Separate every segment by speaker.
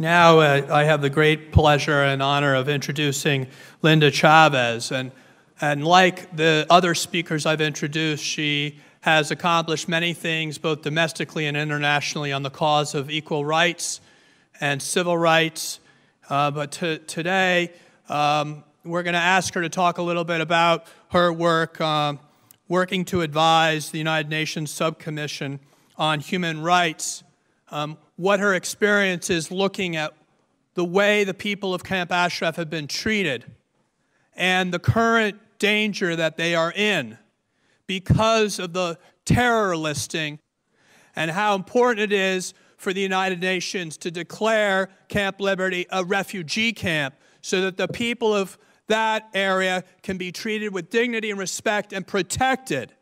Speaker 1: Now uh, I have the great pleasure and honor of introducing Linda Chavez. And, and like the other speakers I've introduced, she has accomplished many things, both domestically and internationally, on the cause of equal rights and civil rights. Uh, but today, um, we're going to ask her to talk a little bit about her work uh, working to advise the United Nations Subcommission on Human Rights um, what her experience is looking at the way the people of Camp Ashraf have been treated and the current danger that they are in because of the terror listing and how important it is for the United Nations to declare Camp Liberty a refugee camp so that the people of that area can be treated with dignity and respect and protected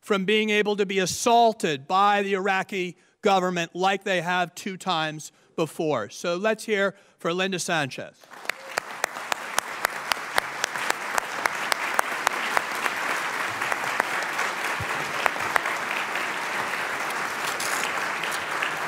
Speaker 1: from being able to be assaulted by the Iraqi government like they have two times before. So let's hear for Linda Sanchez.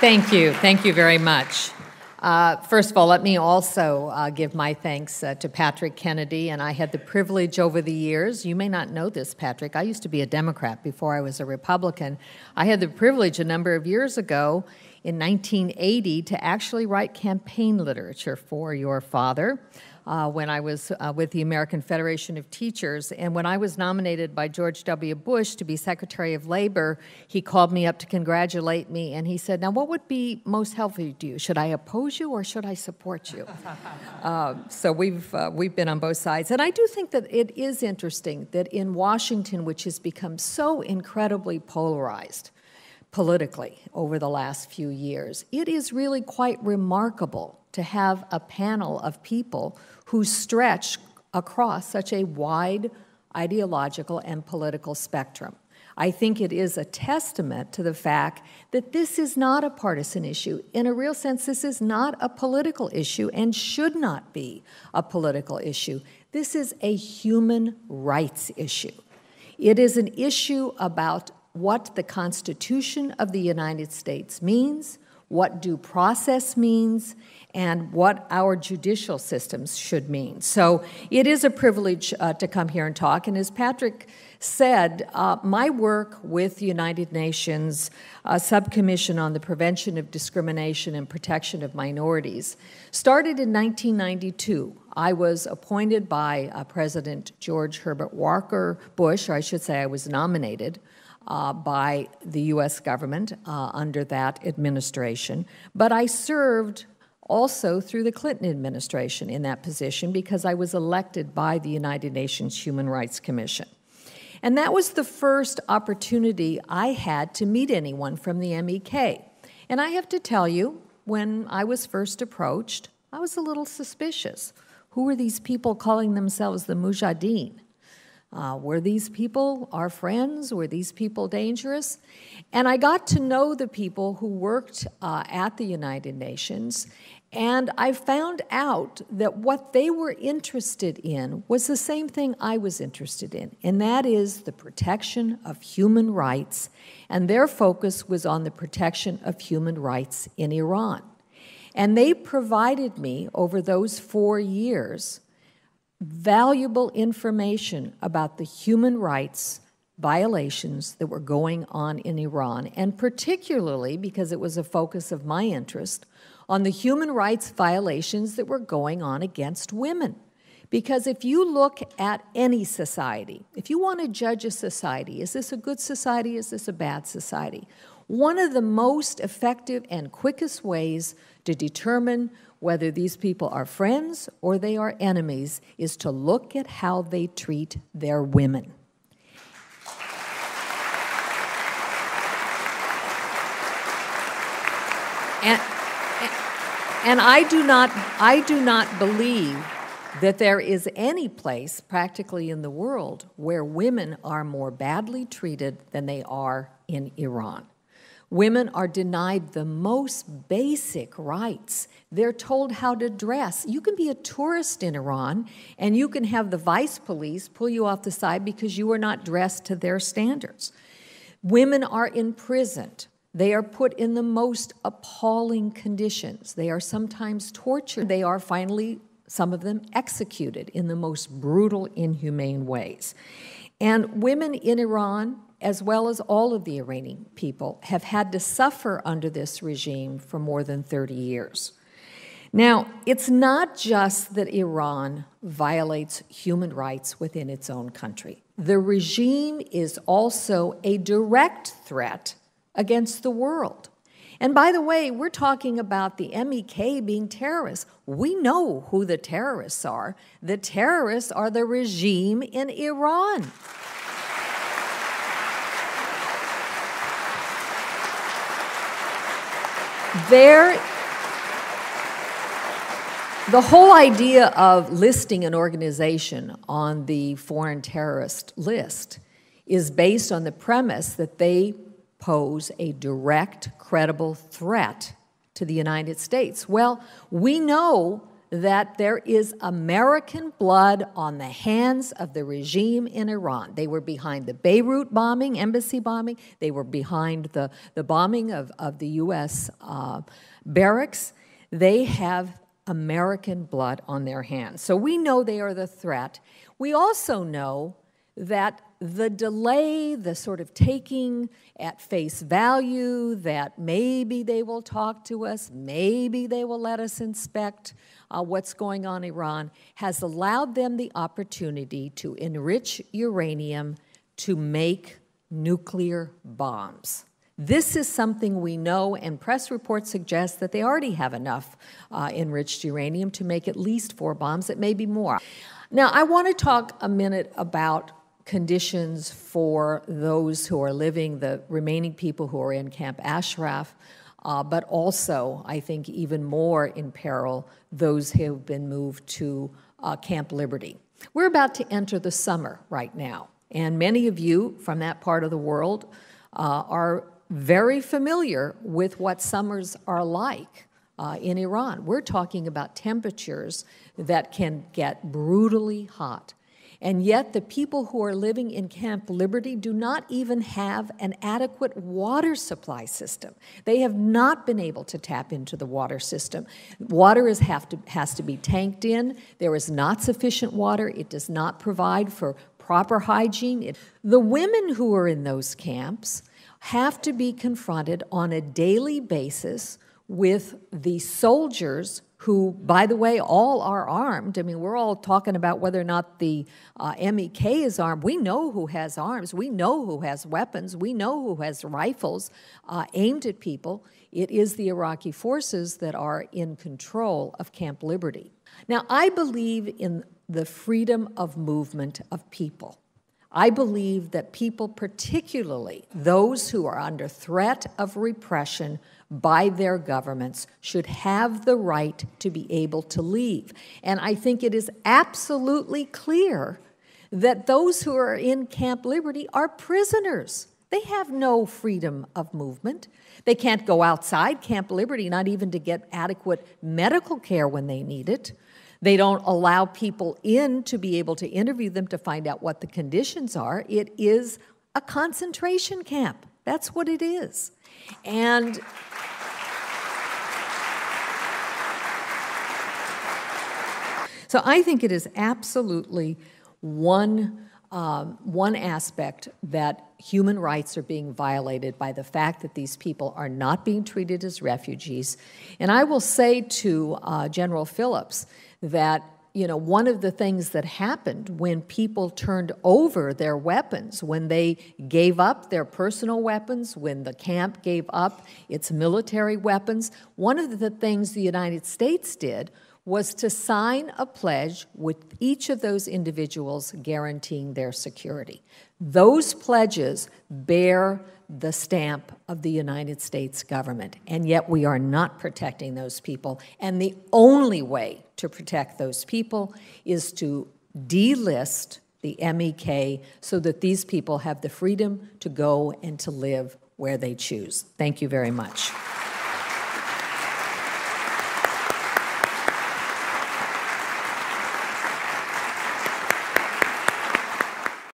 Speaker 2: Thank you. Thank you very much. Uh, first of all, let me also uh, give my thanks uh, to Patrick Kennedy. And I had the privilege over the years, you may not know this, Patrick, I used to be a Democrat before I was a Republican. I had the privilege a number of years ago in 1980 to actually write campaign literature for your father uh, when I was uh, with the American Federation of Teachers. And when I was nominated by George W. Bush to be Secretary of Labor, he called me up to congratulate me and he said, Now, what would be most helpful to you? Should I oppose you or should I support you? uh, so we've, uh, we've been on both sides. And I do think that it is interesting that in Washington, which has become so incredibly polarized, politically over the last few years. It is really quite remarkable to have a panel of people who stretch across such a wide ideological and political spectrum. I think it is a testament to the fact that this is not a partisan issue. In a real sense, this is not a political issue and should not be a political issue. This is a human rights issue. It is an issue about what the Constitution of the United States means, what due process means, and what our judicial systems should mean. So it is a privilege uh, to come here and talk. And as Patrick said, uh, my work with the United Nations uh, Subcommission on the Prevention of Discrimination and Protection of Minorities started in 1992. I was appointed by uh, President George Herbert Walker Bush, or I should say, I was nominated. Uh, by the US government uh, under that administration. But I served also through the Clinton administration in that position because I was elected by the United Nations Human Rights Commission. And that was the first opportunity I had to meet anyone from the MEK. And I have to tell you, when I was first approached, I was a little suspicious. Who were these people calling themselves the Mujahideen? Uh, were these people our friends? Were these people dangerous? And I got to know the people who worked uh, at the United Nations, and I found out that what they were interested in was the same thing I was interested in, and that is the protection of human rights. And their focus was on the protection of human rights in Iran. And they provided me over those four years valuable information about the human rights violations that were going on in Iran, and particularly because it was a focus of my interest on the human rights violations that were going on against women. Because if you look at any society, if you want to judge a society, is this a good society? Is this a bad society? One of the most effective and quickest ways to determine whether these people are friends or they are enemies is to look at how they treat their women. And, and I do not, I do not believe that there is any place practically in the world where women are more badly treated than they are in Iran. Women are denied the most basic rights. They're told how to dress. You can be a tourist in Iran and you can have the vice police pull you off the side because you are not dressed to their standards. Women are imprisoned They are put in the most appalling conditions. They are sometimes tortured. They are finally, some of them, executed in the most brutal, inhumane ways. And women in Iran, as well as all of the Iranian people, have had to suffer under this regime for more than 30 years. Now, it's not just that Iran violates human rights within its own country. The regime is also a direct threat against the world. And by the way, we're talking about the MEK being terrorists. We know who the terrorists are. The terrorists are the regime in Iran. There, the whole idea of listing an organization on the foreign terrorist list is based on the premise that they pose a direct, credible threat to the United States. Well, we know that there is American blood on the hands of the regime in Iran. They were behind the Beirut bombing, embassy bombing, they were behind the, the bombing of, of the U.S. Uh, barracks. They have American blood on their hands. So we know they are the threat. We also know that the delay, the sort of taking at face value that maybe they will talk to us, maybe they will let us inspect uh, what's going on in Iran, has allowed them the opportunity to enrich uranium to make nuclear bombs. This is something we know, and press reports suggest that they already have enough uh, enriched uranium to make at least four bombs. It may be more. Now, I want to talk a minute about conditions for those who are living, the remaining people who are in Camp Ashraf, uh, but also, I think, even more in peril, those who have been moved to uh, Camp Liberty. We're about to enter the summer right now, and many of you from that part of the world uh, are very familiar with what summers are like. Uh, in Iran. We're talking about temperatures that can get brutally hot. And yet, the people who are living in Camp Liberty do not even have an adequate water supply system. They have not been able to tap into the water system. Water is have to, has to be tanked in. There is not sufficient water. It does not provide for proper hygiene. It, the women who are in those camps have to be confronted on a daily basis with the soldiers who, by the way, all are armed. I mean, we're all talking about whether or not the uh, MEK is armed. We know who has arms. We know who has weapons. We know who has rifles uh, aimed at people. It is the Iraqi forces that are in control of Camp Liberty. Now, I believe in the freedom of movement of people. I believe that people, particularly those who are under threat of repression, by their governments should have the right to be able to leave. And I think it is absolutely clear that those who are in Camp Liberty are prisoners. They have no freedom of movement. They can't go outside Camp Liberty, not even to get adequate medical care when they need it. They don't allow people in to be able to interview them to find out what the conditions are. It is a concentration camp. That's what it is. And so I think it is absolutely one, um, one aspect that human rights are being violated by the fact that these people are not being treated as refugees. And I will say to uh, General Phillips that you know, one of the things that happened when people turned over their weapons, when they gave up their personal weapons, when the camp gave up its military weapons, one of the things the United States did was to sign a pledge with each of those individuals guaranteeing their security. Those pledges bear the stamp of the United States government, and yet we are not protecting those people. And the only way to protect those people is to delist the MEK so that these people have the freedom to go and to live where they choose. Thank you very much.